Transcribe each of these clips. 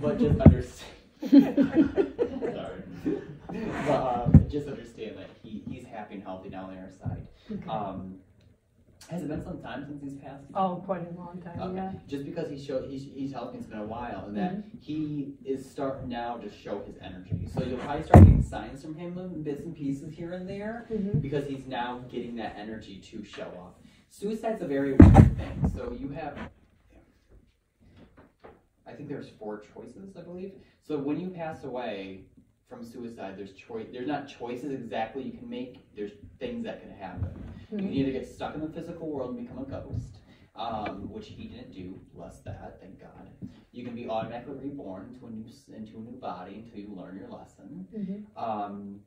but just understand. Sorry. But um, just understand that he, he's happy and healthy now on the other side. Okay. Um, has it been some time since he's passed? Oh, quite a long time, Okay. yeah. Just because he showed he's, he's healthy, it's been a while, and that Mm-hmm. he is starting now to show his energy. So you'll probably start getting signs from him, little bits and pieces here and there, Mhm. because he's now getting that energy to show off. Suicide's a very weird thing. So you have, think there's four choices, I believe. So when you pass away from suicide, there's choice. There's not choices exactly you can make. There's things that can happen. You can Mhm. either get stuck in the physical world and become a ghost, um, which he didn't do. Bless that, thank God. You can be automatically reborn into a new into a new body until you learn your lesson. Mhm. Um,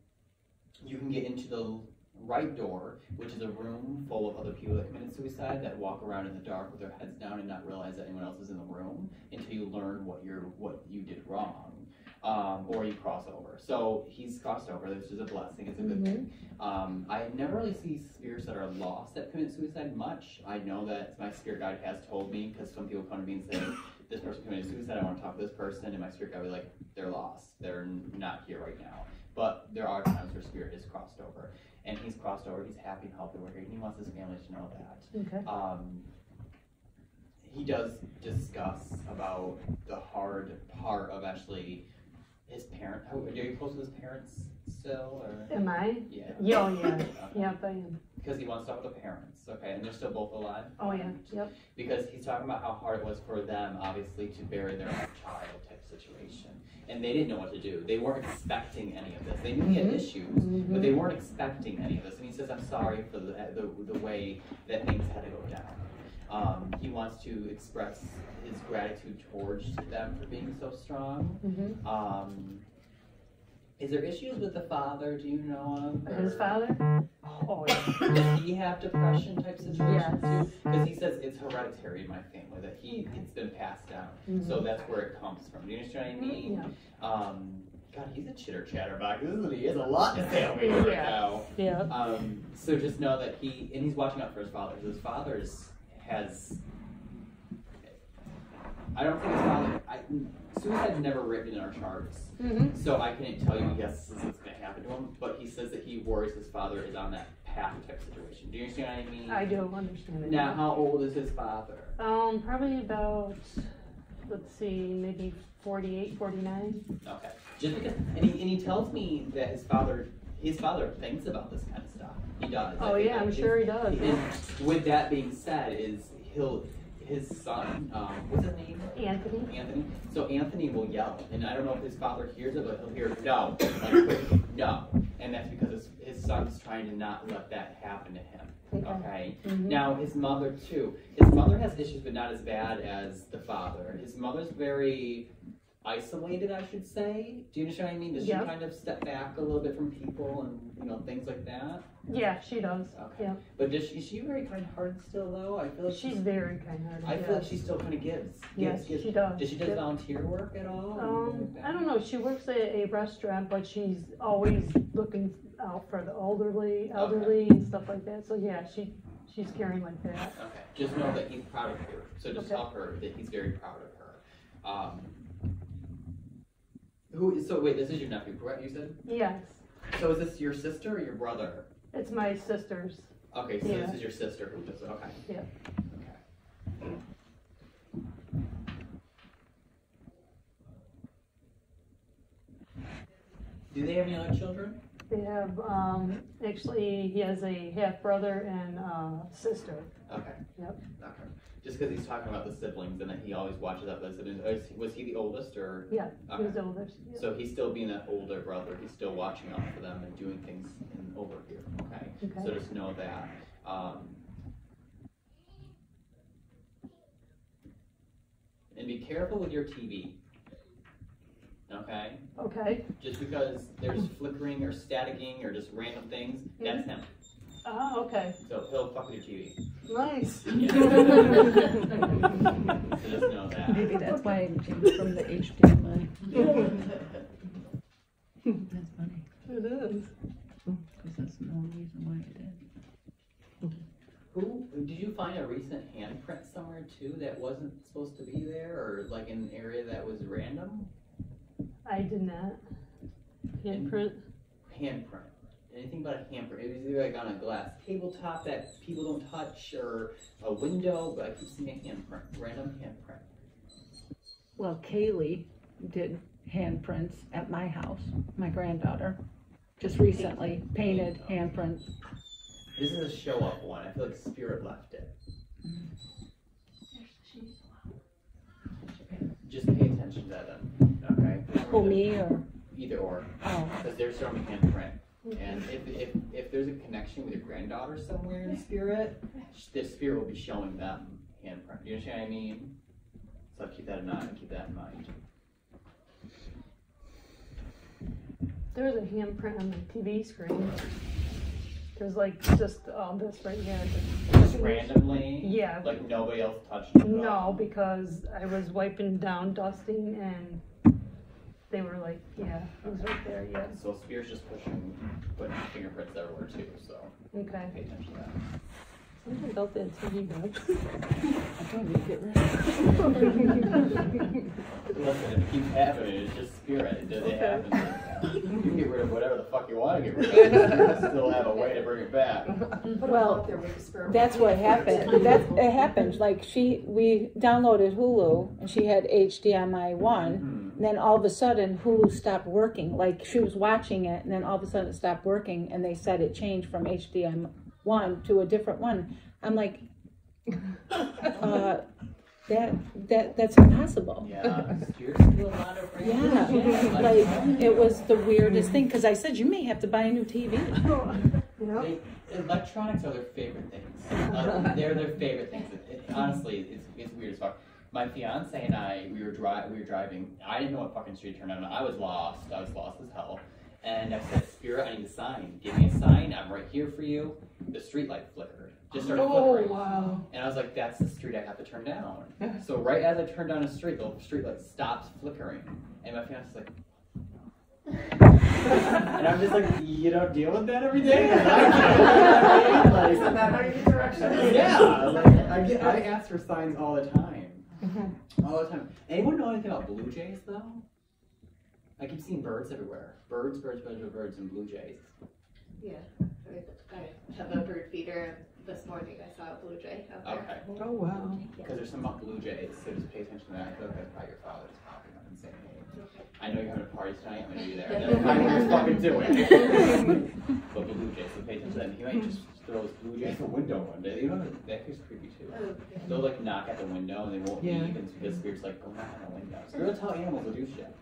you can get into the right door, which is a room full of other people that committed suicide that walk around in the dark with their heads down and not realize that anyone else is in the room until you learn what you're what you did wrong. Um, or you cross over. So he's crossed over, which is a blessing, it's a good thing. Um, I never really see spirits that are lost that commit suicide much. I know that my spirit guide has told me because some people come to me and say, "This person committed suicide. I want to talk to this person," and my spirit guide will be like, "They're lost. They're not here right now." But there are times where spirit is crossed over, and he's crossed over. He's happy and healthy. We're here, and he wants his family to know that. Okay. Um, he does discuss about the hard part of actually his parent. How, are you close to his parents still, or Am I? yeah? Yeah, oh, yeah, yep, I am. Because he wants to talk with the parents, okay, and they're still both alive. Oh, yeah, yep. Because he's talking about how hard it was for them, obviously, to bury their own child type situation, and they didn't know what to do. They weren't expecting any of this. They knew he had Mhm. issues, but Mhm. they weren't expecting any of this. And he says, "I'm sorry for the the, the way that things had to go down." Um, he wants to express his gratitude towards them for being so strong. Mhm. Um, is there issues with the father? Do you know of? His father? Oh, yeah. Does he have depression type situations Yes. too? Because he says it's hereditary in my family that he it's been passed down, so that's where it comes from. Do you understand what I mean? Mm-hmm. Yeah, Um, God, he's a chitter chatterbox, isn't he? He has a lot to say over here right Yeah. now. yeah. Um, so just know that he and he's watching out for his father. His father has. I don't think his father. I, suicide's never written in our charts. Mhm. So I can't tell you, yes, this is going to happen to him, but he says that he worries his father is on that path type situation. Do you understand what I mean? I don't understand it. Now, how old is his father? Um, probably about, let's see, maybe 48, 49. Okay. Just because, and he, and he tells me that his father, his father thinks about this kind of stuff. He does. Oh, yeah, I'm his- sure he does. With that being said, is he'll, his son, um, what's his name? Anthony? Anthony. So Anthony will yell, and I don't know if his father hears it, but he'll hear no, like no, and that's because his, his son's trying to not let that happen to him. Okay. Mhm. Now his mother too. His mother has issues, but not as bad as the father. His mother's very isolated, I should say. Do you understand what I mean? Does Yeah. she kind of step back a little bit from people and you know things like that? Yeah, she does. Okay. Yeah. But does she, is she very kind-hearted still though? I feel like She's very kind-hearted. I feel like she still kind of gives. Yes, gives. she does. Does she does Yep. volunteer work at all? Um, like? I don't know. She works at a restaurant, but she's always looking out for the elderly, elderly and stuff like that. So yeah, she she's caring like that. Okay. Just know that he's proud of her. So just Okay. tell her that he's very proud of her. Um, who is so? Wait, this is your nephew, correct? You said. Yes, So is this your sister or your brother? it's my sister's. Okay, so Yeah. this is your sister who does it. Okay. Yeah. Okay. Do they have any other children? They have um actually he has a half brother and uh, sister. Okay. Yep. Okay. Just because he's talking about the siblings and that he always watches out the siblings. Oh, is Was he the oldest or? Yeah, Okay. he's older. Yeah. So he's still being that older brother. He's still watching out for them and doing things in, over here. Okay. Okay. So just know that. Um, and be careful with your TV. Okay. Okay. Just because there's flickering or staticking or just random things, that's him. Ah, okay. So he'll fuck with your TV. Nice. Yeah. Just know that. Maybe that's why it changed from the HDMI. That's funny, It is. because that's no reason why it did. Who did you find a recent handprint somewhere? somewhere too that wasn't supposed to be there, or like in an area that was random? I did not. Handprint, Handprint. Anything but a handprint. It was either like on a glass tabletop that people don't touch, or a window, but I keep seeing a handprint, random handprint. Well, Kaylee did handprints at my house, my granddaughter, just recently, painted handprints. This is a show up one. I feel like Spirit left it. Just pay attention to them, okay? Who, me or, Either or, oh, because they're showing handprint. And if, if, if there's a connection with your granddaughter somewhere in spirit, the spirit will be showing them handprint. You understand what I mean? So keep that in mind. Keep that in mind. there was a handprint on the TV screen. There's like just, um, this right here. Just randomly, Yeah, like nobody else touched it. no, because I was wiping down, dusting, and they were like, yeah, it was right there, yeah, So spirit's just pushing, putting fingerprints everywhere too. So okay. pay attention to that. Something about that TV does. I told you to get rid Listen, if it keeps happening, it's just spirit. It doesn't Okay. happen. You can get rid of whatever the fuck you want to get rid of. You still have a way to bring it back. Well, that's what happened. That, it happened, like she, we downloaded Hulu and she had HDMI one. Hmm. And then all of a sudden Hulu stopped working, like she was watching it and then all of a sudden it stopped working and they said it changed from HDMI one to a different one. I'm like, uh, that, that, that's impossible. Yeah, spirits do a lot of random Yeah, like, it was the weirdest thing, cause I said, you may have to buy a new TV. Yeah, They, electronics are their favorite things. Uh, they're their favorite things. It, it- honestly, it's, it's weird as fuck. My fiance and I, we were dri- we were driving. I didn't know what fucking street to turn on. I was lost. I was lost as hell. And I said, "Spirit, I need a sign. Give me a sign. I'm right here for you." The street light flickered. Just started Oh, flickering. wow. And I was like, "That's the street I have to turn down." so right as I turned down a street, the street light stopped flickering, and my fiance's like. and I'm just like, you don't deal with that every day? Like, Isn't that how you get directions? yeah, like I get, I ask for signs all the time, mm-hmm. all the time. Anyone know anything about blue jays though? I keep seeing birds everywhere. Birds, birds, birds, birds, birds, and blue jays. Yeah, I have a bird feeder. This morning I saw a blue jay out there. Okay, Oh, wow. because there's some about blue jays, so just pay attention to that. I feel like that's probably your father just popping up and saying, "Hey, I know you're having a party tonight. I'm gonna be there." That's probably what he's fucking doing. but blue jays, so pay attention to that. He might just throw his blue jay out the window one day. You know that is creepy too. Oh, yeah. They'll like knock at the window and they won't Yeah. leave, and the spirit's like, go knock on the window. So they'll tell animals to do shit.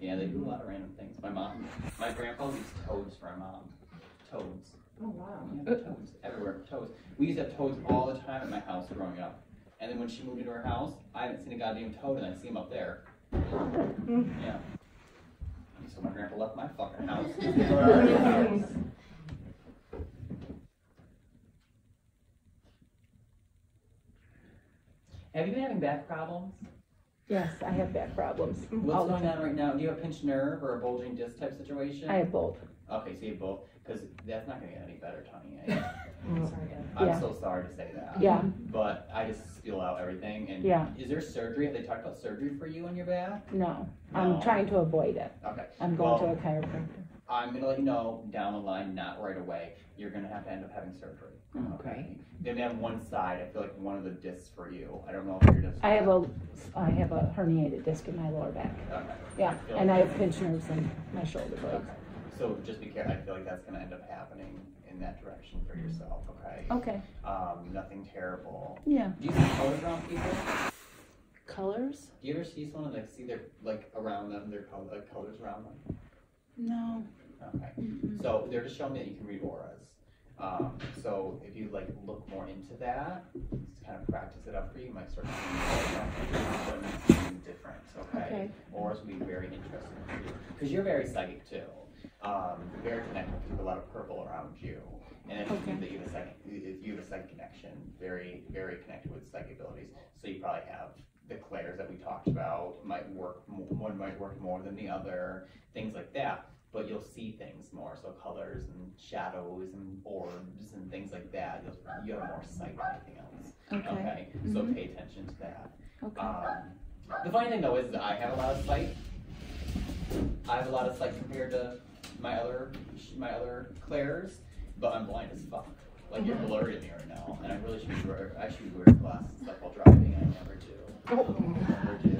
Yeah, they do a lot of random things. My mom, my grandpa used toads for my mom. Toads. Oh, wow. Yeah, uh, toads everywhere. Toads. We used to have toads all the time at my house growing up. And then when she moved into her house, I haven't seen a goddamn toad, and I see him up there. Yeah. So my grandpa left my fucking house. Have you been having back problems? Yes, I have back problems. What's the going on right now? Do you have a pinched nerve or a bulging disc type situation? I have both. Okay, so you have both, because that's not gonna get any better, Tony. I- Sorry, yeah. I'm Yeah. so sorry to say that. Yeah, But I just spill out everything and Yeah. is there surgery? Have they talked about surgery for you on your back? no, No. I'm trying to avoid it. Okay, I'm going to a chiropractor. I'm gonna let you know down the line, not right away, you're gonna have to end up having surgery. Okay. They may have one side, I feel like one of the discs for you. I don't know if you're just. I have a, I have a herniated disc in my lower back. Okay. Yeah, feel and I have pinched nerves in my shoulder blades. Okay. So just be careful, I feel like that's gonna end up happening in that direction for yourself, okay? Okay, Um, nothing terrible. yeah. Do you see colors around people? Colors? Do you ever see someone like see their like around them, their color, like colors around them? No. Okay. So they're just showing me that you can read auras. Um, so if you like look more into that, just kind of practice it up for you, you might start seeing something different. Okay. Okay. Auras will be very interesting for you because you're very psychic too. Um, very connected with a lot of purple around you, and if Okay. you, that you have a psychic, if you have a psychic connection, very very connected with psychic abilities. So you probably have the clairs that we talked about might work. One might work more than the other, things like that but you'll see things more, so colors and shadows and orbs and things like that. You'll, you have more sight than anything else. Okay, Okay, so Mhm. pay attention to that. okay. Um, the funny thing though is that I have a lot of sight. I have a lot of sight compared to my other, my other clairs, but I'm blind as fuck. Like you're mm-hmm. blurry to me right now, and I really should be wearing, I should be wearing glasses stuff while driving, and I never do. Oh. I never do.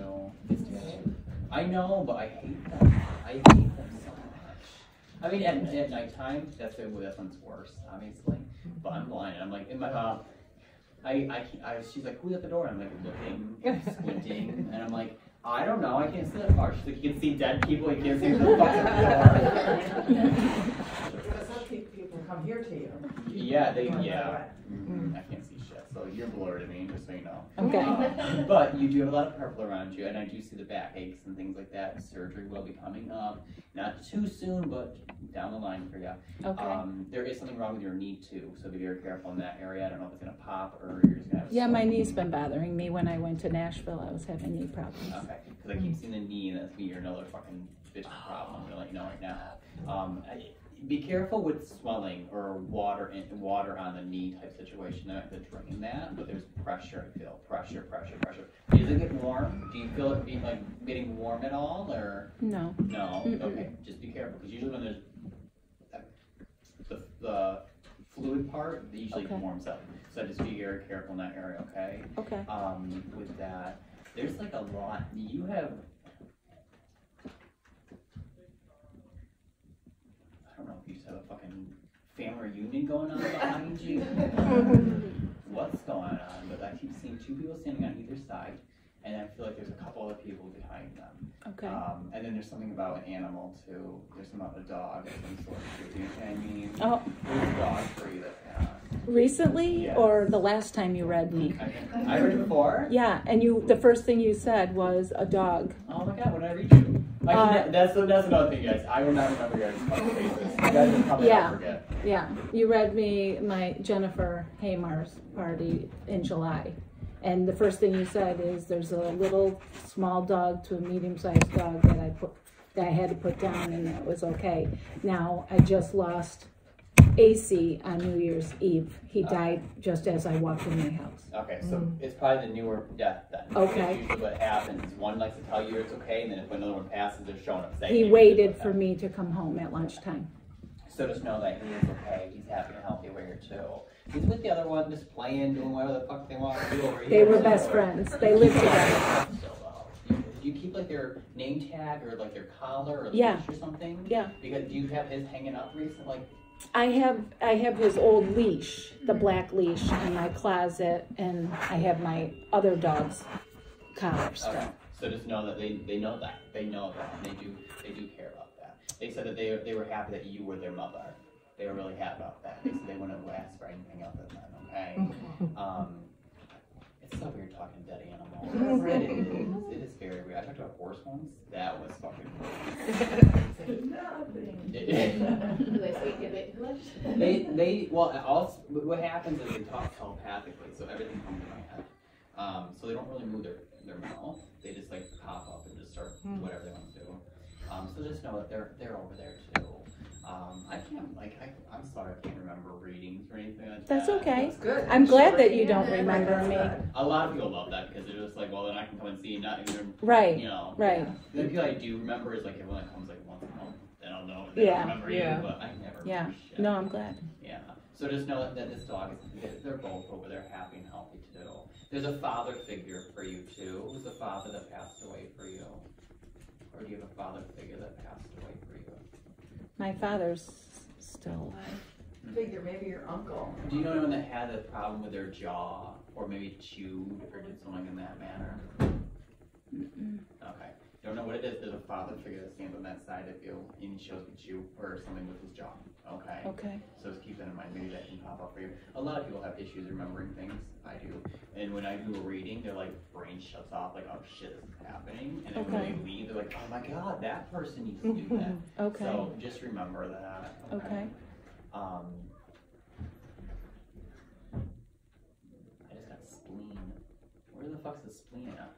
I know, but I hate them. I hate them so much. I mean, at, at nighttime, that's the that's when it's worse, obviously. But I'm blind, and I'm like in my mouth. I, I, can't- I, she's like, who's at the door? And I'm like looking, squinting, and I'm like, I don't know, I can't see that far. She's like, you can see dead people, you can't see the at the. Some people come here to you. Yeah, they, yeah. know what? Mhm, I can't see shit, so you're blurred to me, just so you know. Okay, Um, But you do have a lot of purple around you, and I do see the backaches and things like that. Surgery will be coming up, not too soon, but down the line for you. okay. Um, there is something wrong with your knee too, so be very careful in that area. I don't know if it's gonna pop or you're just gonna have. Yeah, my knee's been bothering me. When I went to Nashville, I was having knee problems. Okay, because I keep seeing the knee, and that's me, you're another fucking bitch problem. I'm gonna let you know right now. Um, I, be careful with swelling or water in, water on the knee type situation. I have to drain that, but there's pressure. I feel pressure, pressure, pressure. Does it get warm? Do you feel it being like getting warm at all, or No, no? Mm-mm. Okay, just be careful because usually when there's uh, the, the fluid part, it usually Okay. warms up. So just be very careful in that area. Okay okay. um, with that, there's like a lot, you have. I don't know if you just have a fucking family reunion going on behind you. What's going on, but I keep seeing two people standing on either side, and I feel like there's a couple other people behind them. Okay. Um, and then there's something about an animal too, there's something about a dog of some sort, too. you know what I mean? Oh, There's a dog for you that, uh, recently Yeah. or the last time you read me? I, I heard it before. Yeah, and you, the first thing you said was a dog. Oh my god, when I read you. Uh, that's, that's another thing, guys. I will not remember your guys' faces. You guys will probably Yeah. forget. Yeah, you read me my Jennifer Haymar's party in July. And the first thing you said is there's a little small dog to a medium-sized dog that I put, that I had to put down and that was okay. Now, I just lost AC on New Year's Eve. He died just as I walked in my house. Okay, so mm. it's probably the newer death then. Okay. That's usually what happens. One likes to tell you it's okay, and then if another one passes, they're showing up saying. He waited for me to come home at lunchtime. So just know that he is okay. He's happy and healthy over here too. He's with the other one, just playing, doing whatever the fuck they want to do over here. They were best friends. They lived together. Still, though. Do you keep like their name tag or like their collar or Yeah. leash or something? Yeah. Because do you have his hanging up recently? Like I have I have his old leash, the black leash, in my closet, and I have my other dog's collar Okay, so just know that they, they know that, they know that, and they do, they do care about that. They said that they, they were happy that you were their mother. They were really happy about that. They said they wouldn't ask for anything else than that, okay? Um, it's so weird talking dead animals. It is, it is very weird. I talked to a horse once, that was fucking weird. Do they speak in English? They, they, well, all, what happens is they talk telepathically, so everything comes to my head. Um, so they don't really move their, their mouth, they just like pop up and just start whatever they want to do. Um, so just know that they're, they're over there too. Um, I can't, like, I, I'm sorry, I can't remember readings or anything like that. That's okay. That's good. I'm glad that you don't remember me. A lot of people love that because they're just like, well, then I can come and see, not even, Right, you know. right. The people I do remember is like everyone that comes like once a month, then I'll know, they Yeah. don't remember you, Yeah. but I never Yeah. No, I'm glad. Yeah. So just know that this dog is they're- they're both over there happy and healthy too. There's a father figure for you too. Who's the father that passed away for you? Or do you have a father figure that passed away for you? My father's still alive. Figure maybe your uncle. Do you know anyone that had a problem with their jaw or maybe chewed or did something in that manner? Okay. Don't know what it is. There's a father figure that stands on that side of you and he shows you or something with his jaw. Okay. Okay. So just keep that in mind. Maybe that can pop up for you. A lot of people have issues remembering things. I do. And when I do a reading, their like brain shuts off. Like, oh shit, this is happening. And then when they leave, they're like, oh my god, that person needs to do that. Okay. So just remember that. Okay. Um. I just got spleen. Where the fuck's the spleen at?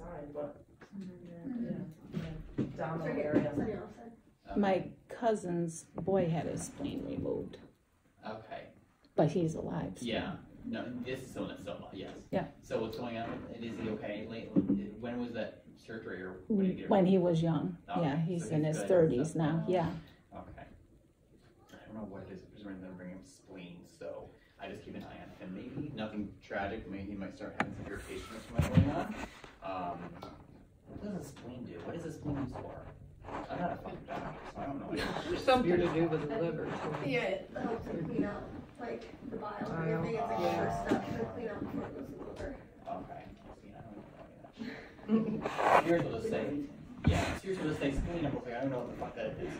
One side, but. Yeah. Down the area. Okay. Uh, My cousin's boy had his spleen removed, Okay. but he's alive. still. Yeah. No, this is someone that's still alive, yes. Yeah. So what's going on, and is he okay lately? When was that surgery or when did he get it? When he was young, Okay, yeah, he's so in he's his good. thirties now, oh. yeah. Okay. I don't know what it is, for some reason they're bringing him spleen, so I just keep an eye on him. Maybe nothing tragic, maybe he might start having some irritation or something going on. Um, what does a spleen do? What is a spleen used for? I'm not a fucking doctor, so I don't know. There's Something to do with the liver too. Yeah, it helps to clean out like the bile and everything. It's like the Bile, first step to clean out before it goes to the liver. Okay. Spleen, I don't know that. Yours will just say, yeah, yours will just say spleen, I'm okay, I don't know what the fuck that is.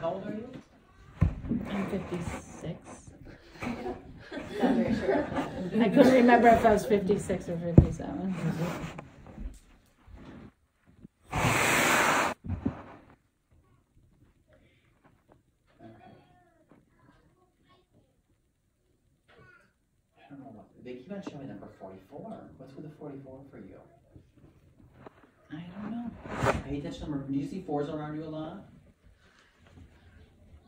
How old are you? I'm fifty-six. Not very sure. I couldn't remember if I was fifty-six or fifty-seven. I don't know they keep on showing number forty-four. What's with the forty-four for you? I don't know. I hate that number. Do you see fours around you a lot?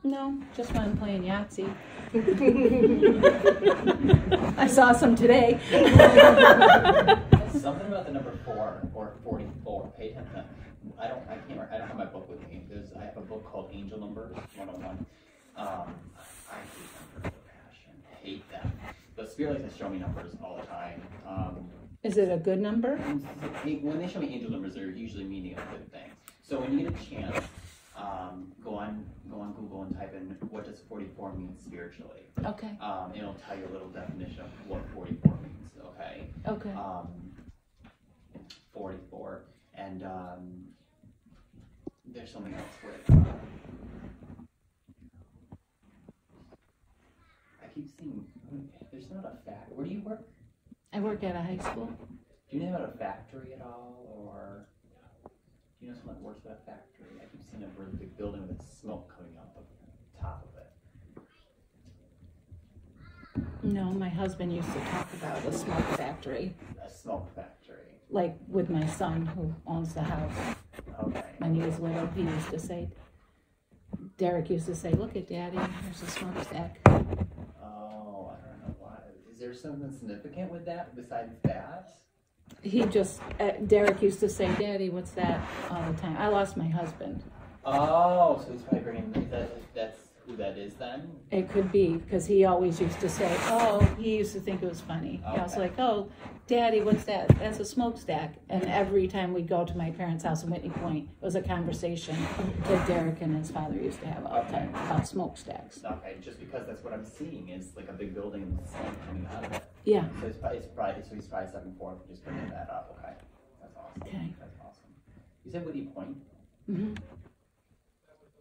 No, just when I'm playing Yahtzee. I saw some today. Something about the number four or forty-four. Pay attention. I don't. I can't. remember- I don't have my book with me. There's. I have a book called Angel Numbers 101. Um, I hate numbers with passion. Hate them. But Spirit likes to show me numbers all the time. Um, Is it a good number? when they show me angel numbers, they're usually meaning a good thing. So when you get a chance, um, go on go on Google and type in what does 44 mean spiritually. Okay, Um, it'll tell you a little definition of what 44 means. Okay. okay. Um, 44, and um, there's something else with. Uh, I keep seeing. There's not a fact. Where do you work? I work at a high school. Do you know about a factory at all, or you know someone that works at a factory? I keep seeing a really big building with smoke coming out the top of it. No, my husband used to talk about a smoke factory, A smoke factory. like with my son who owns the house. Okay. When he was little, he used to say, Derek used to say, look at daddy, there's a smokestack. Oh, I don't know why. Is there something significant with that besides that? He just, uh, Derek used to say, daddy, what's that all the time. I lost my husband. Oh, so he's probably bringing that. That's who that is then. It could be, because he always used to say, oh, he used to think it was funny. I was like, oh, daddy, what's that? That's a smokestack. And every time we'd go to my parents' house in Whitney Point, it was a conversation that Derek and his father used to have all the time about smokestacks. Okay, just because that's what I'm seeing is like a big building and smoke coming out of it. Yeah, So it's probably, it's probably so he's probably forward for just bringing that up. Okay, that's awesome. Okay. That's awesome. You said Whitney Point. hmm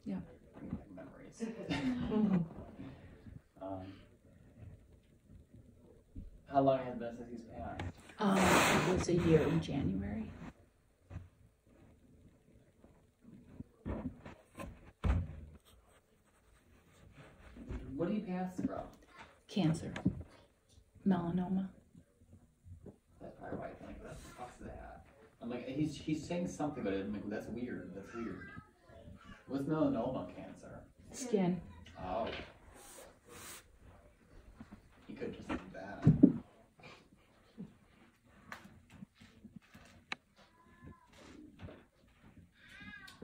Bringing back memories. um, how long has it been since he's passed? um, it was a year in January. What do you pass from? Cancer, melanoma. That's probably why I think that's the fuck's that. I'm like, he's he's saying something, but I'm like, that's weird. That's weird. What's melanoma cancer? Skin. Oh. He could just do that.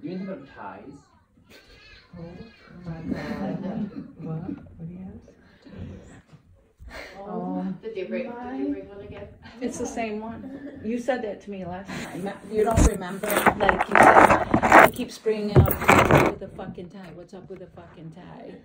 Do you know anything about ties? Oh my God. What? What do you have? Oh. Did you bring, did you bring one again? It's the same one. You said that to me last time. You don't remember? Like you said, he keeps bringing up what's up with the fucking tie. What's up with the fucking tie?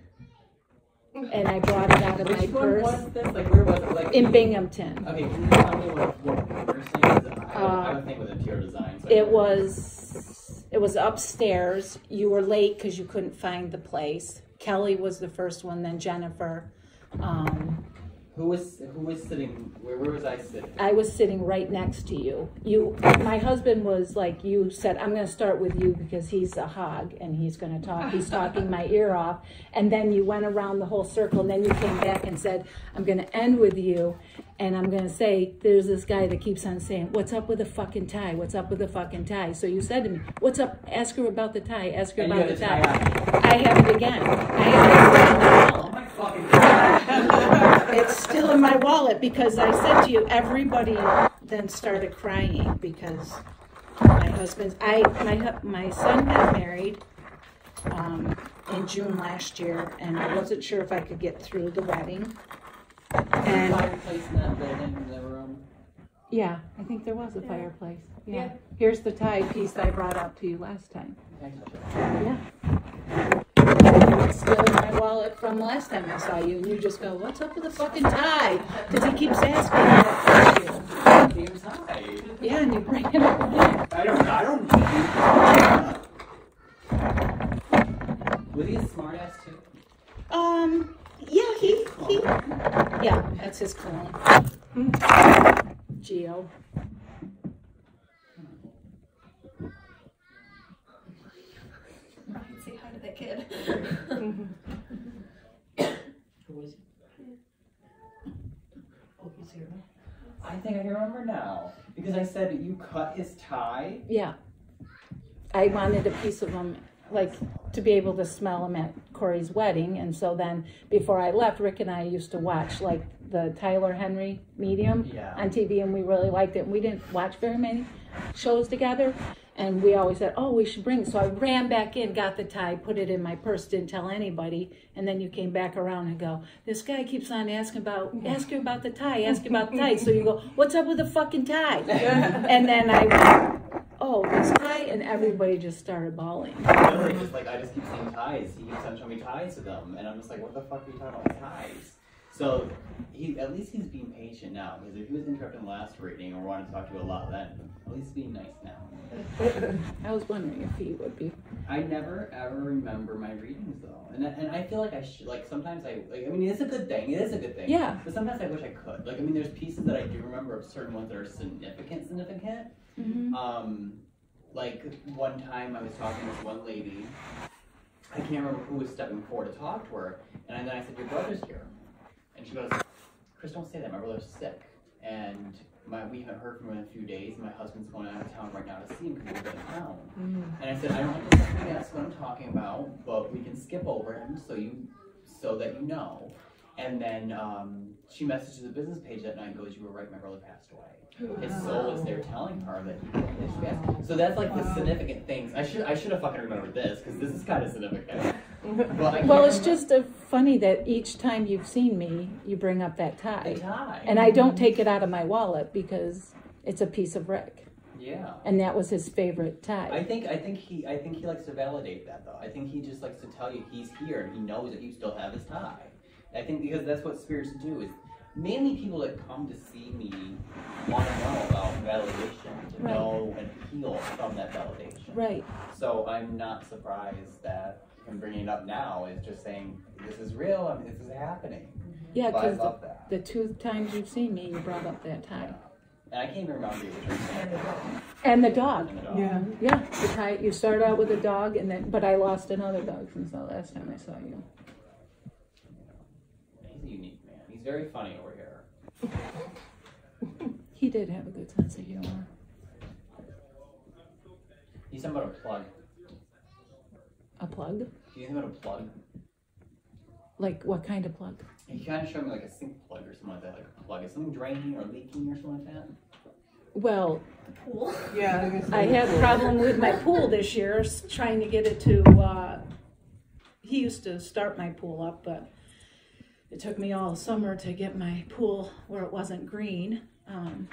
And I brought it out of my Which one purse was this? Like, where was it? Like, in Binghamton. Okay, can you tell me what, what nursing is? I, I would think with interior design. So I It don't- was it was upstairs. You were late because you couldn't find the place. Kelly was the first one, then Jennifer. Um, Who was who was sitting? Where, where was I sitting? I was sitting right next to you. You, my husband was like, you said, I'm gonna start with you because he's a hog and he's gonna talk, he's talking my ear off. And then you went around the whole circle and then you came back and said, I'm gonna end with you. And I'm gonna say, there's this guy that keeps on saying, what's up with the fucking tie? What's up with the fucking tie? So you said to me, what's up? Ask her about the tie, ask her And about the tie. tie I have it again. I have it again. Oh my fucking! It's still in my wallet because I said to you, everybody then started crying because my husband's, I, my, my son got married, um, in June last year and I wasn't sure if I could get through the wedding. And, fireplace in that building the room. yeah, I think there was a fireplace, yeah. Yeah. Here's the tie piece I brought out to you last time. Can I touch it? Yeah. It's still in my wallet from last time I saw you, and you just go, what's up with the fucking tie? Cause he keeps asking question. Yeah, and you bring it up again. I don't. I don't. Was he a smartass too? Um, yeah, he, he, yeah, that's his clone. Geo. Say hi to that kid. Who was it? Oh, he's here. I think I can remember now because I said you cut his tie. Yeah. I wanted a piece of him, like, to be able to smell him at Corey's wedding. And so then, before I left, Rick and I used to watch, like, the Tyler Henry Medium Yeah. on TV, and we really liked it. And we didn't watch very many shows together. And we always said, oh, we should bring it. So I ran back in, got the tie, put it in my purse, didn't tell anybody. And then you came back around and go, this guy keeps on asking about, ask her about the tie, ask her about the tie. So you go, what's up with the fucking tie? And then I went, oh, this tie, and everybody just started bawling. Literally, just like I just keep seeing ties. He keeps on showing me ties to them, and I'm just like, what the fuck are you talking about ties? So he at least he's being patient now because if he was interrupting the last reading or wanted to talk to you a lot then, at least being nice now. I was wondering if he would be. I never ever remember my readings though, and I- and I feel like I should like sometimes I like I mean it's a good thing. It is a good thing. Yeah. But sometimes I wish I could. Like I mean, there's pieces that I do remember of certain ones that are significant, significant. Mm-hmm. Um, like one time I was talking with one lady. I can't remember who was stepping forward to talk to her, and then I said, "Your brother's here," and she goes, "Chris, don't say that. My brother's sick, and my we haven't heard from him in a few days. My husband's going out of town right now to see him because he's in town." And I said, "I don't have to second guess what I'm talking about, but we can skip over him so you so that you know." And then um, she messages the business page that night and goes, "You were right. My brother passed away." His soul is there telling her that he passed. So that's like the significant things. I should I should have fucking remembered this because this is kind of significant. But Well, it's just uh, funny that each time you've seen me, you bring up that the tie. tie. And I don't take it out of my wallet because it's a piece of Rick. yeah. And that was his favorite tie. I tie. think I think he I think he likes to validate that though. I think he just likes to tell you he's here and he knows that you still have his tie. I think because that's what spirits do is mainly people that come to see me want to know about validation, to Right. know and heal from that validation. Right. So I'm not surprised that him bringing it up now is just saying this is real. and this is happening. Mm-hmm. Yeah, because the, the two times you've seen me, you brought up that tie. And I can't even remember the And the dog. And the dog. and the dog. Yeah. Yeah, the tie. You start out with a dog, and then, but I lost another dog since the last time I saw you. He's a unique man. He's very funny over here. He did have a good sense of humor. He's talking about a plug. A plug? Do you think about a plug? Like what kind of plug? He kind of showed me like a sink plug or something like that, like a plug. Is something draining or leaking or something like that? Well, Pool. Yeah. I guess I had a problem with my pool this year, trying to get it to, uh, he used to start my pool up, but it took me all summer to get my pool where it wasn't green. Um,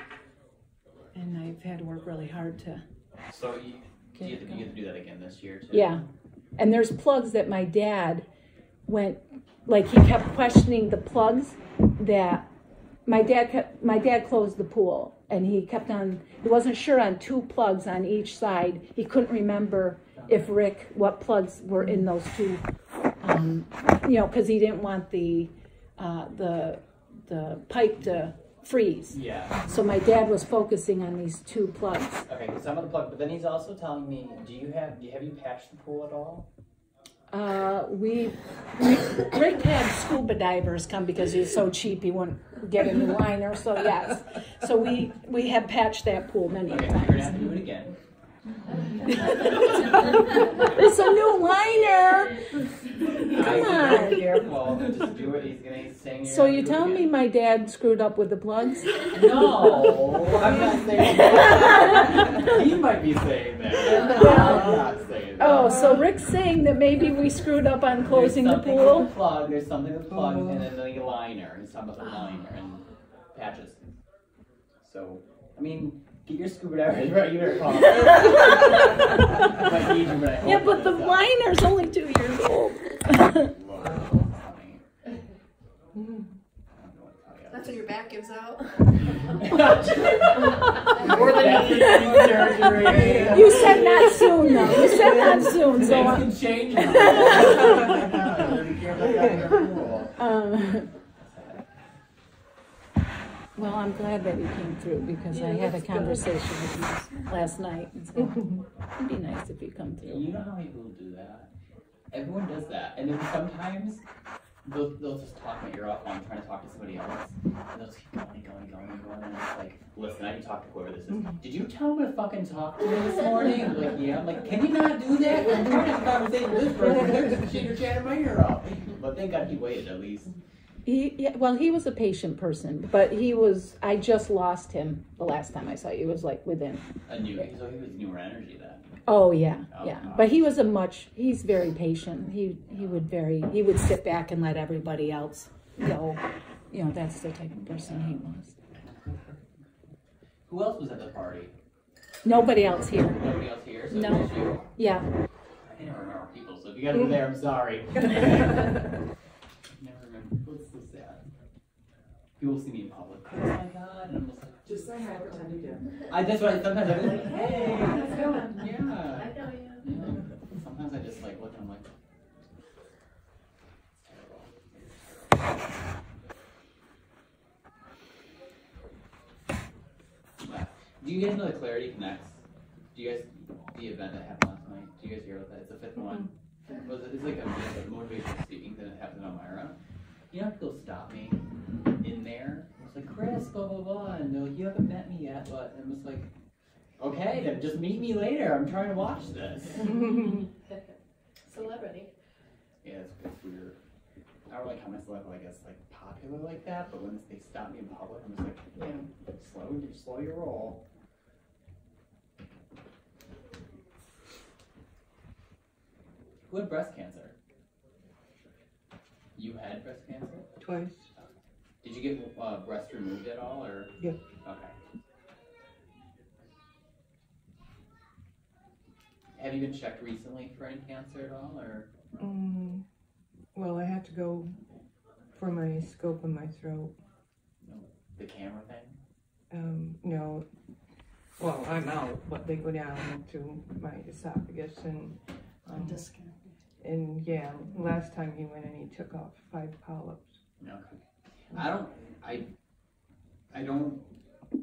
and I've had to work really hard to, So you, do you, Okay, have to, you have to do that again this year too? yeah. And there's plugs that my dad went, like he kept questioning the plugs that my dad kept, my dad closed the pool and he kept on, he wasn't sure on two plugs on each side. He couldn't remember if Rick, what plugs were in those two, um, you know, cause he didn't want the, uh, the the pipe to freeze. Yeah. So my dad was focusing on these two plugs. Okay, so I'm gonna plug, but then he's also telling me, do you have, do you, have you patched the pool at all? Uh, we, Rick, Rick had scuba divers come because he was so cheap he wouldn't get a new liner, so yes. So we, we have patched that pool many Okay, you're gonna have times. to do it again. It's a new liner! Come on. Just do it, he's gonna, he's saying you're So you tell me my dad screwed up with the plugs? No, I'm not saying that. He might be saying that. I'm not saying that. Oh, so Rick's saying that maybe we screwed up on closing the There's something with pool? the plug, there's something with the plug, and oh. then the liner, he's talking about the liner and patches. So, I mean, get your scuba divers right, you better call him. Might need you, but I hope Yeah, but the liner's only two years old. Lord, honey. I don't know what to tell you. That's when your back gives out. More than surgery. You said not soon though, you said not soon, so. Things I- can change now. Be careful about your pool. Um, Well, I'm glad that he came through because I had a conversation with him last night. and so It'd be nice if you come through. You know how many people do that? Everyone does that, and then sometimes they'll, they'll just talk my ear off while I'm trying to talk to somebody else, and they'll just keep going, going, going, going, and it's like, listen, I can talk to whoever this is. Mm-hmm. Did you tell me to fucking talk to you this morning? I'm like, yeah. I'm like, can you not do that? I'm trying to have a conversation with this person. They're just shit or chatting my ear off. But thank God he waited at least. He, yeah, well, he was a patient person, but he was, I just lost him the last time I saw you. It was like within, A new, so he was newer energy then. Oh, yeah, yeah. But he was a much, he's very patient. He, he would very, he would sit back and let everybody else go. You know, that's the type of person he was. Who else was at the party? Nobody else here. Nobody else here, so No. you. Yeah. I never remember people, so if you guys were there, I'm sorry. never remember. What's so sad? People see me in public. Oh my god, just like, Just say hi, pretend you did. I that's why sometimes I'm like, hey, How's it going? yeah. I know you. yeah. Sometimes I just like look and I'm like, it's terrible. Do you guys know the Clarity Connects? Do you guys the event that happened last night? Do you guys hear about that? It's the 5th one. Mm-hmm. Was it, it's like a, a motivational speaking that happened in Elmira. You know, people stop me in there. It's like Chris, blah blah blah, and they're like, you haven't met me yet, but I'm just like, okay, then just meet me later. I'm trying to watch this. Celebrity. Yeah, it's, it's weird. I don't like how myself, I guess, like popular like that, but when they stop me in public, I'm just like, yeah, slow, slow your roll. Who had breast cancer? You had breast cancer? Twice. Did you get uh, breast removed at all, or? Yeah. Okay. Have you been checked recently for any cancer at all, or? Um, well, I had to go for my scope in my throat. The camera thing? Um, no, well, I'm out, but they go down to my esophagus and, um, and yeah, last time he went in, he took off five polyps. Okay. I don't, I, I don't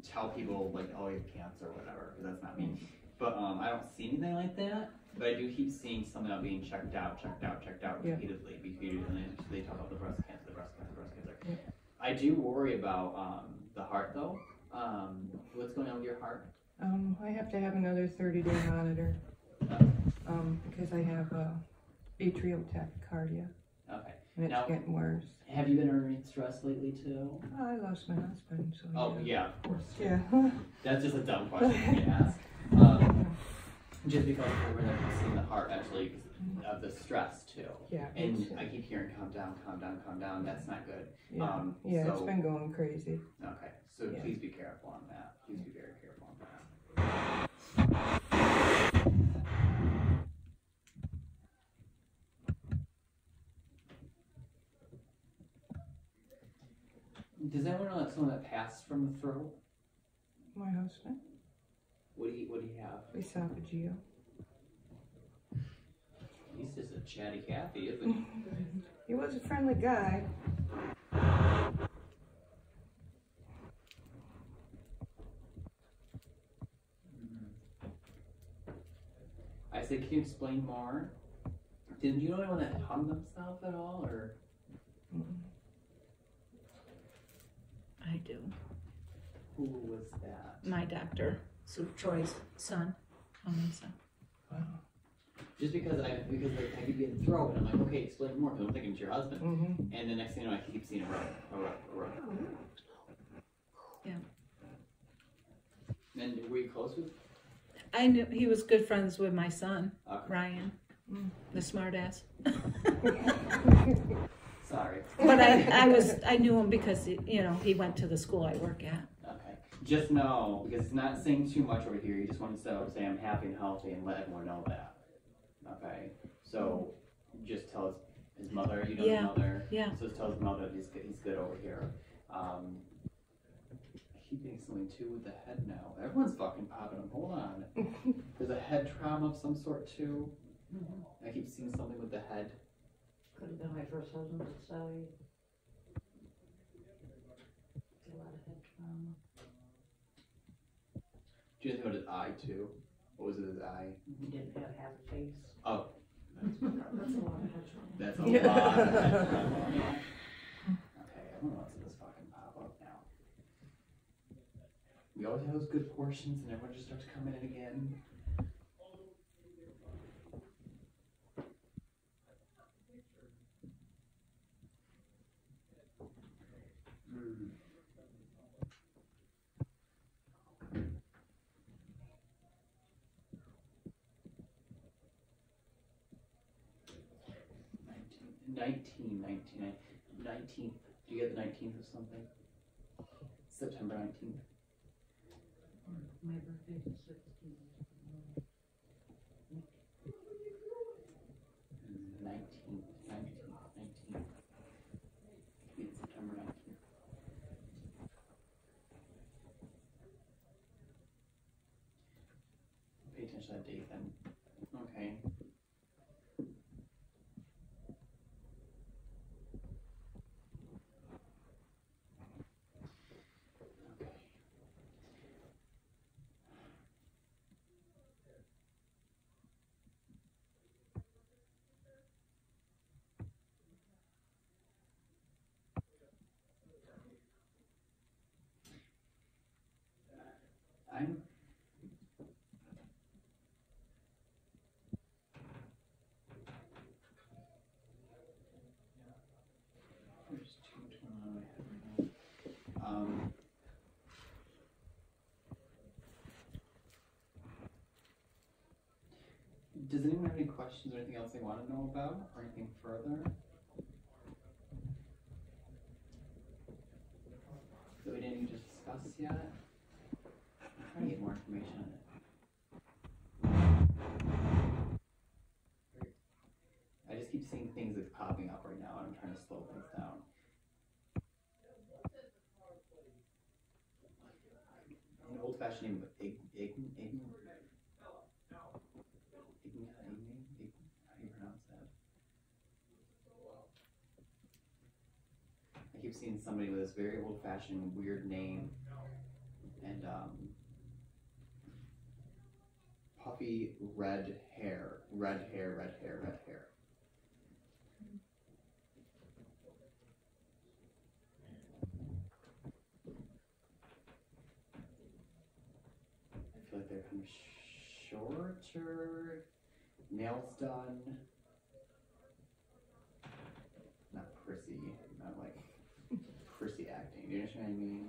tell people like, oh, you have cancer or whatever, because that's not me. But um, I don't see anything like that. But I do keep seeing something about being checked out, checked out, checked out Yeah. repeatedly, repeatedly, and they, talk about the breast cancer, the breast cancer, the breast cancer. Yeah. I do worry about um, the heart though. Um, what's going on with your heart? Um, I have to have another thirty day monitor, um, because I have, uh, atrial tachycardia, okay. And it's Now- getting worse. Have you been under stress lately too? I lost my husband, so. Oh yeah, of course. Yeah. That's just a dumb question to ask. Um, just because we're seeing the heart actually of the stress too. Yeah, And it's, I keep hearing calm down, calm down, calm down. That's not good. yeah, Um, yeah, it's so- been going crazy. Okay, so Yeah. please be careful on that. Please be very careful on that. Does anyone know that someone that passed from the throat? My husband. What do you What do you have? We. He's just a chatty Cathy, isn't he? he was a friendly guy. Mm-hmm. I said, can you explain more? Did you know anyone that hung themselves at all, or? Mm -hmm. I do. who was that? My doctor, Sue Troy's son, hung himself. Just because I because like, I keep getting thrown, and I'm like, okay, explain more. Because I'm thinking it's your husband, Mm-hmm. and the next thing you know, I keep seeing a rope, a rope, a rope. Yeah. And were you close with? I knew he was good friends with my son, Okay. Ryan, Mm. the smartass. Sorry. But I, I was, I knew him because, you know, he went to the school I work at. Okay. Just know because it's not saying too much over here. you just want to say I'm happy and healthy and let everyone know that. Okay. So just tell his, his mother. You know Yeah. his mother. Yeah. So just tell his mother he's good, he's good over here. Um, I keep getting something too with the head now. Everyone's fucking popping up. Hold on. There's a head trauma of some sort too. I keep seeing something with the head. Could have been my first husband, but Sally. A lot of head trauma. Do you know about his eye too? What was it? His eye? He didn't have half a face. Oh, That's a lot of head trauma. that's a Yeah. lot. Of head trauma. Okay, everyone wants to just fucking pop up now. We always have those good portions, and everyone just starts coming in again. 19th. 19th. Do you get the 19th or something? September 19th. My birthday is sixteen. Does anyone have any questions or anything else they want to know about or anything further? That we didn't discuss yet? I'm trying to get more information on it. I just keep seeing things that's popping up right now and I'm trying to slow things down. An old fashioned name of Ig, Ig, Ig, Ign- Ign- Ign- how do you pronounce that? I keep seeing somebody with this very old fashioned weird name and um, puffy red hair, red hair, red hair, red hair. I feel like they're kind of shorter, nails done. Not prissy, not like prissy acting. Do you understand what I mean? Hold distance. Trying to go on the back burner.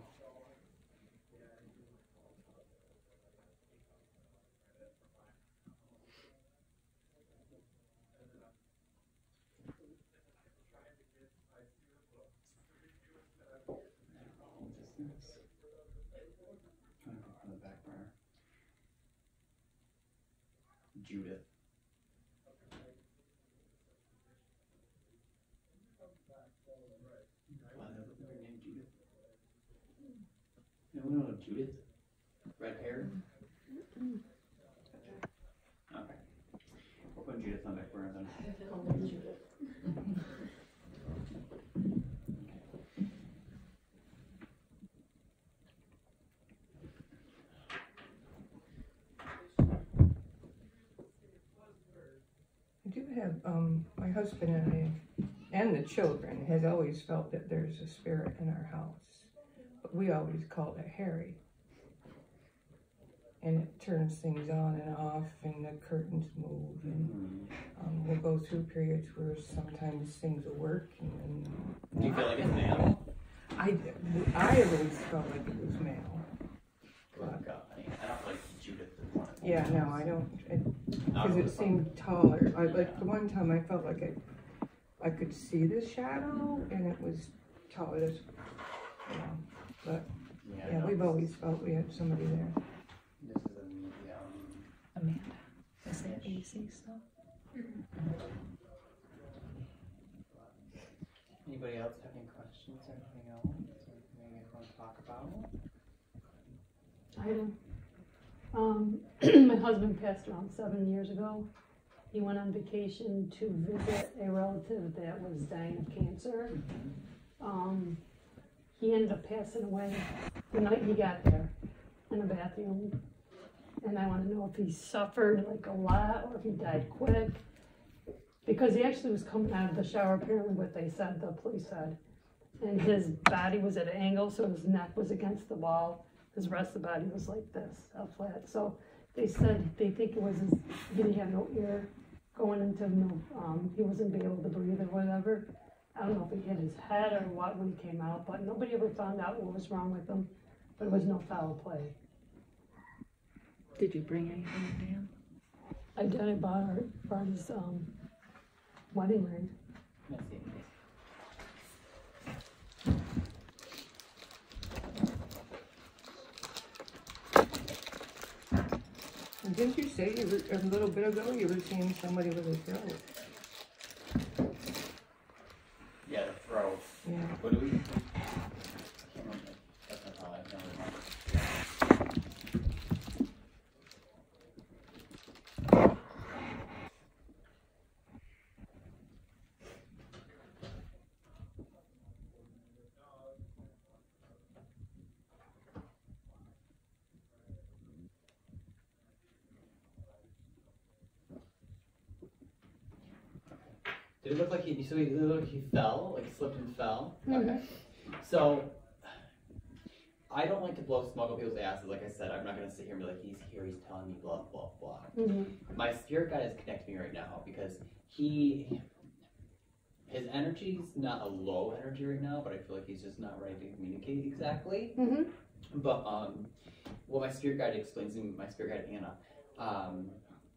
Judith. Wow, that was a weird name, Judith. No one know Judith? Red hair? Okay. We'll put Judith on the back burner then. have, um, my husband and I, and the children, has always felt that there's a spirit in our house. But we always called it Harry. And it turns things on and off, and the curtains move, and um, we'll go through periods where sometimes things will work, and then Do you feel like it's male? I, I always felt like it was male. God, I mean, I don't like Judith. Yeah, no, I don't, because really it seemed taller. I, like, the one time I felt like I, I could see the shadow, and it was taller, you know. But, yeah, no, we've always felt we had somebody there. This is a medium. Amanda, is that AC stuff? Anybody else have any questions or anything else, or anything you want to talk about? I don't. Um, my husband passed around seven years ago. He went on vacation to visit a relative that was dying of cancer. Um, he ended up passing away the night he got there in the bathroom. And I wanna know if he suffered like a lot or if he died quick. Because he actually was coming out of the shower, apparently what they said, the police said. And his body was at an angle, so his neck was against the wall his rest of the body was like this, flat. So they said they think it was his, he didn't have no air going into no, um, he wasn't able to breathe or whatever. I don't know if he hit his head or what when he came out, but nobody ever found out what was wrong with him. But it was no foul play. Did you bring anything, Dan? I did. I bought, her, bought his um, wedding ring. Let's see. And Didn't you say you were, a little bit ago, you were seeing somebody with a throat? Yeah. Yeah. What do we? I can't remember. That's not how I never remember. Did it look like he? So he looked like he fell, like slipped and fell. Okay. So I don't like to blow smoke up people's asses. Like I said, I'm not gonna sit here and be like, he's here, he's telling me blah blah blah. Mm-hmm. My spirit guide is connecting me right now because he, his energy's not a low energy right now, but I feel like he's just not ready to communicate exactly. Mm-hmm. But um, what my spirit guide explains to me, my spirit guide Anna, um,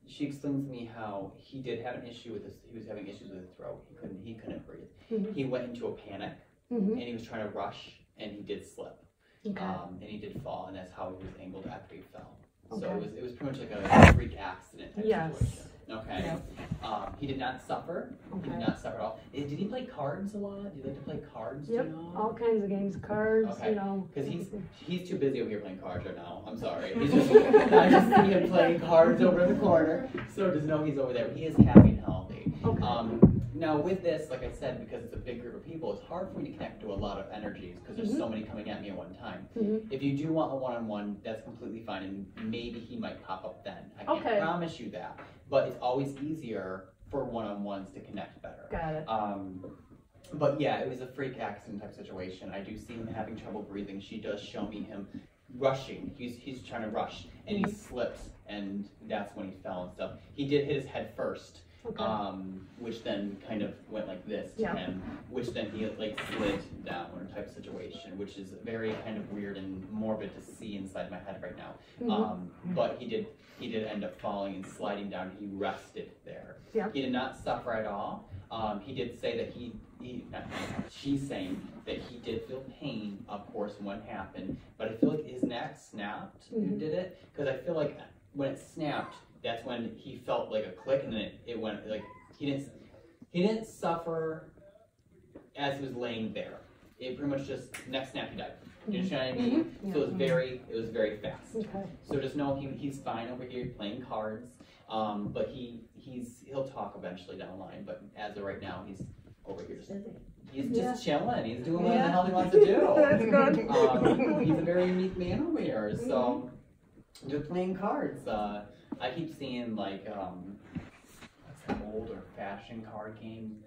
she explains to me how he did have an issue with his. He was having issues with his throat. He couldn't. He couldn't breathe. Mhm. He went into a panic Mm-hmm. and he was trying to rush and he did slip. Okay. Um, and he did fall and that's how he was angled after he fell. So it was it was pretty much like a freak accident type Yes. situation. Okay. Yeah. Um, he did not suffer. He did not suffer at all. Eh, Did he play cards a lot? Did he like to play cards? Yep. All kinds of games, cards, Okay. you know. Because he's he's too busy over here playing cards right now. I'm sorry. He's just I just see him playing cards over in the corner. So just know he's over there. He is happy and healthy. Okay. Um, now with this, like I said, because it's a big group of people, it's hard for me to connect to a lot of energies because there's so many coming at me at one time. Mhm. If you do want a one-on-one, that's completely fine, and maybe he might pop up then. I can't Okay. promise you that, but it's always easier for one-on-ones to connect better. Got it. Um, but yeah, it was a freak accident type situation. I do see him having trouble breathing. She does show me him rushing. He's he's trying to rush, and he slips, and that's when he fell and stuff. He did hit his head first, Okay. um, which then kind of went like this to Yeah. him, which then he like slid down type situation, which is very kind of weird and morbid to see inside my head right now. Mhm. Um, but he did he did end up falling and sliding down. He rested there. Yeah. He did not suffer at all. Um, he did say that he, he she's saying that he did feel pain, of course, when it happened. But I feel like his neck snapped. Who Mhm. did it? Because I feel like when it snapped, that's when he felt like a click, and then it, it went like he didn't he didn't suffer as he was laying there. It pretty much just next snap, he died. You understand what I mean? Mhm. So it was very it was very fast. Okay. So just know he, he's fine over here playing cards. Um, but he he's he'll talk eventually down the line. But as of right now, he's over here just he's just chilling. He's doing what the Yeah. hell he wants to do. That's good. um, he's a very unique man over here. So just playing cards. Uh, I keep seeing like um, what's older fashioned card game,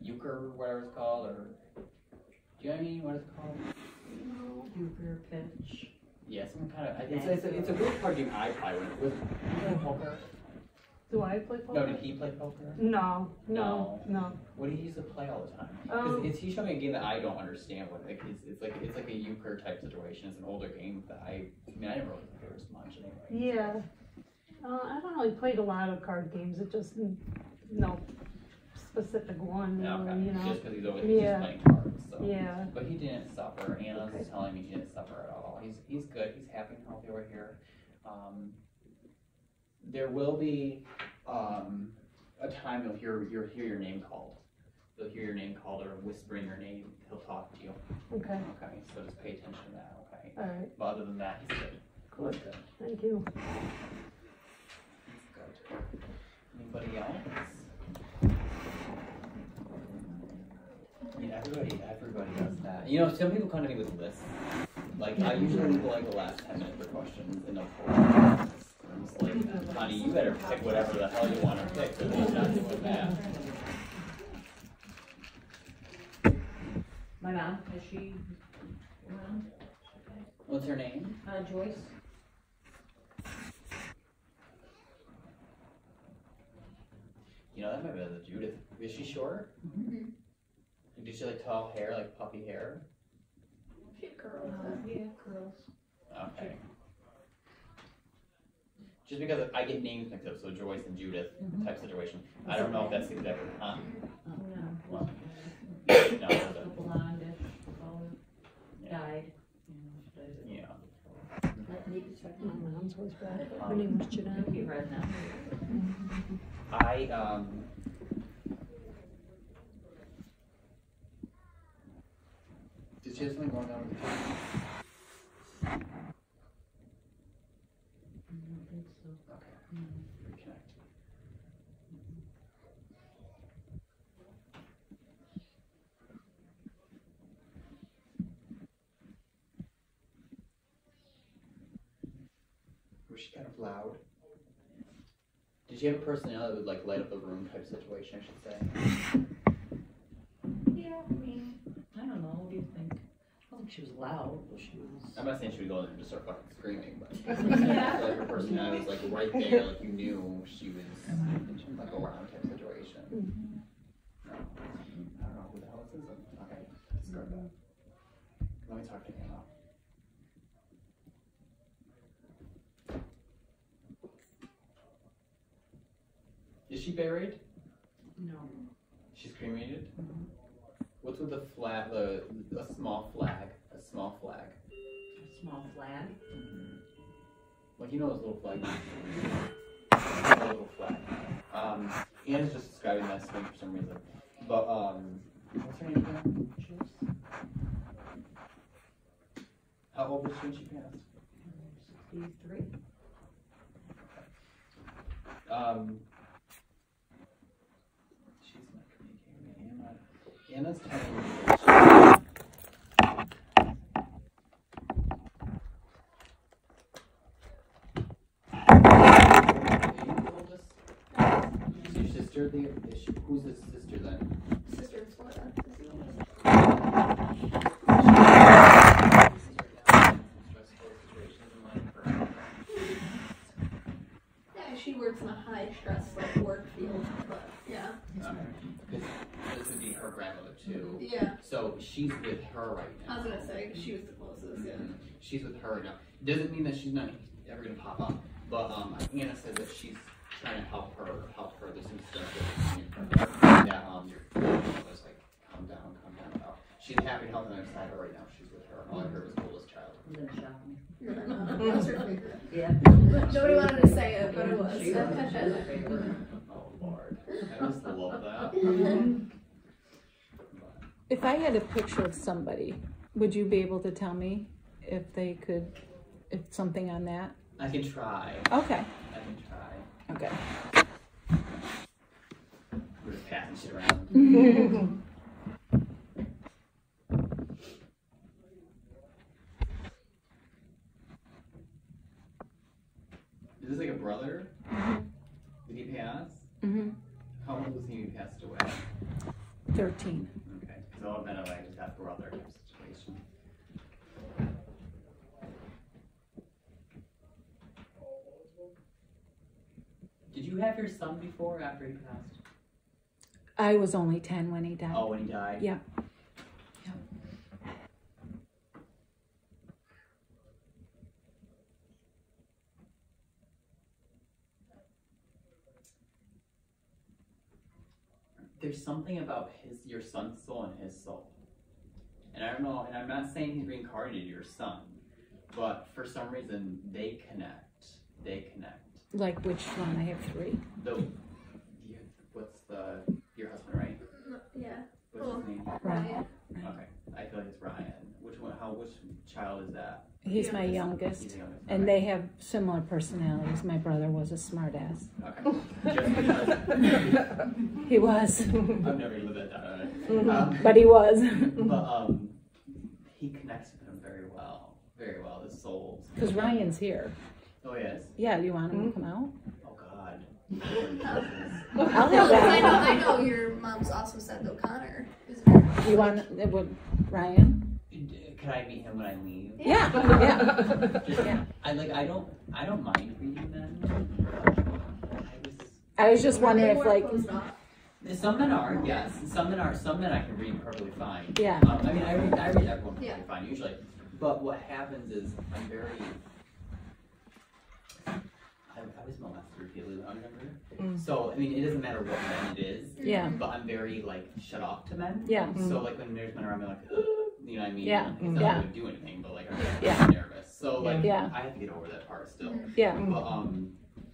euchre, or whatever it's called, or do you know what I mean? What it's called? Euchre pitch. Yeah, some kind of. It's, it's, a, it's a good card game I play when it was. Poker? Do I play poker? No, did he play poker? No, no, no. What do you used to play all the time? Because Um, it's he showed me a game that I don't understand. What like it's, it's like it's like a euchre type situation. It's an older game that I. I mean, I didn't really think there was much anyway. Yeah. Uh, I don't know, he played a lot of card games, it just, no specific one, Yeah, really, okay. you know? Just because he's always he's Yeah. just playing cards. So. Yeah, But he didn't suffer. Anna's Okay. telling me he didn't suffer at all. He's he's good. He's happy and healthy over here. Um, there will be um, a time you'll hear you'll hear your name called. You'll hear your name called or whispering your name. He'll talk to you. okay, Okay, so just pay attention to that. Okay. alright, But other than that, he's good. Good. He's good. thank you. He's good. Anybody else? I mean, everybody, everybody does that. You know, some people come to me with lists. Like, I usually leave like the last ten minutes for questions and they'll pull out lists. I'm just like, honey, you better pick whatever the hell you want to pick, because I'm not doing that. My mom, is she around? What's her name? Uh, Joyce? You know, that might be the Judith. Is she mm-hmm. short? Mm-hmm. Did she like tall hair, like puffy hair? She had curls. Uh, yeah, curls. Okay. Just because I get names mixed up, so Joyce and Judith mm-hmm. type situation. I don't know if that's exactly, huh? Um, oh, no. Well, no, it doesn't. Blonde, Yeah. dyed. You know, she dyes it. Yeah. Let me check. My mom's was bad, um, her name was It'll Janelle. be red now. I, um. Did she have something going on with the camera? I don't think so. Okay. Reconnect. Was she kind of loud? Did she have a personality that would like light up the room type situation, I should say? Yeah, I mean, I don't know, what do you think? I don't think she was loud, but she was. I'm not saying she would go in there and just start fucking screaming, but Yeah. like her personality was like right there, like you knew she was like around type situation. No. I don't know who the hell this is. Okay, discard that. Let me talk to Anna. Is she buried? No. She's cremated? What's with the flag, the, a small flag, a small flag? A small flag. Like, you know those little flags? A little flag. Um, Anna's just describing that swing for some reason. But, um, what's her name again? Joyce? How old was she when she passed? Sixty-three. Um, she's not communicating with Anna. Anna's telling me that she. Is your sister the, is she, who's the sister then? Sister in Florida. Yeah, she works in a high stress like work field, but yeah. Because this would be her grandmother too. Yeah. So she's with her right I now. was gonna say she was the closest, yeah. Mhm. She's with her now. Doesn't mean that she's not ever gonna pop up, but um, Anna said that she's trying to help her, help her. There's some stuff that, that um, was like, calm down, calm down about. She's happy and healthy on her side, but right now she's with her. All I heard was coolest child. I'm gonna shock me. No, no, no, that was her favorite. Yeah. Nobody wanted to say it, but it was. She was my favorite. Oh Lord, I just love that. If I had a picture of somebody, would you be able to tell me if they could, if something on that? I can try. Okay, I can try. okay. We're just passing shit around. Is this like a brother? Did he pass? Mm-hmm. How old was he when he passed away? thirteen. Okay, because all men I just have brother type situation. Did you have your son before or after he passed? I was only ten when he died. Oh, when he died? Yeah. There's something about his your son's soul and his soul. And I don't know, and I'm not saying he's reincarnated your son, but for some reason they connect. They connect. Like which one? I have three. The what's the your husband, right? Yeah. What's his name? Ryan. Okay. I feel like it's Ryan. Which one how which child is that? He's my Youngest. youngest. He's youngest. And Okay. they have similar personalities. My brother was a smartass. Okay. He was, I've never lived that down. Um, but he was. but um, he connects with them very well, very well. His souls. Because Ryan's here. Oh yes. Yeah, you want him to come out? Oh God. I'll No, I know, that. I know your mom's also said O'Connor. Isn't her? You want, it would, Ryan? Could I meet him when I leave? Yeah, yeah. Just, Yeah. I like. I don't. I don't mind reading them. I was. I was just wondering if like, closed off. Some men are, yes. Some men are. Some men I can read perfectly fine. yeah, Um, I mean, I read, I read everyone perfectly Yeah. fine usually. But what happens is I'm very. I, I was molested repeatedly when I was younger. Mm. So I mean, it doesn't matter what men it is. Yeah. But I'm very like shut off to men. yeah, So like when there's men around me, like, you know what I mean? Yeah. It's not Yeah. gonna do anything, but like I'm Yeah. nervous. So like Yeah. I have to get over that part still. yeah, But um,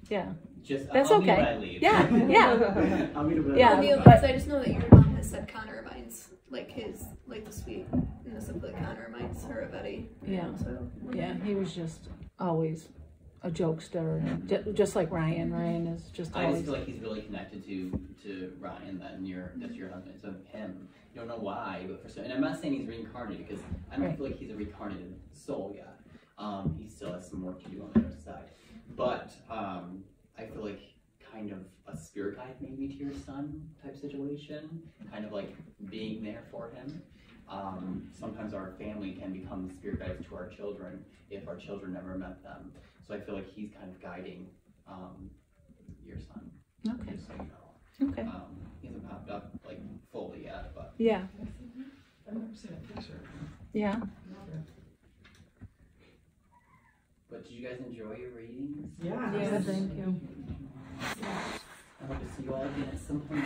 yeah, just That's I'll okay. leave. yeah, yeah. I'll meet when I Yeah, leave. Well, because I just know that your mom has said Connor reminds, like his, like the sweetness of the Connor reminds her of Eddie. Yeah. So. Yeah, he was just always a jokester, and just like Ryan. Ryan is just I just feel like he's really connected to to Ryan. Then your that's your husband. So him, you don't know why, but for some, and I'm not saying he's reincarnated because I don't Right. feel like he's a reincarnated soul yet. Um, he still has some work to do on the other side. But um, I feel like kind of a spirit guide maybe to your son type situation, kind of like being there for him. Um, sometimes our family can become spirit guides to our children if our children never met them. So I feel like he's kind of guiding um, your son. Okay, Just so you know. okay, Um, he hasn't popped up like fully yet, but yeah, I've never seen a picture. yeah. but did you guys enjoy your readings? Yeah. Yeah, thank you. I hope to see you all again at some point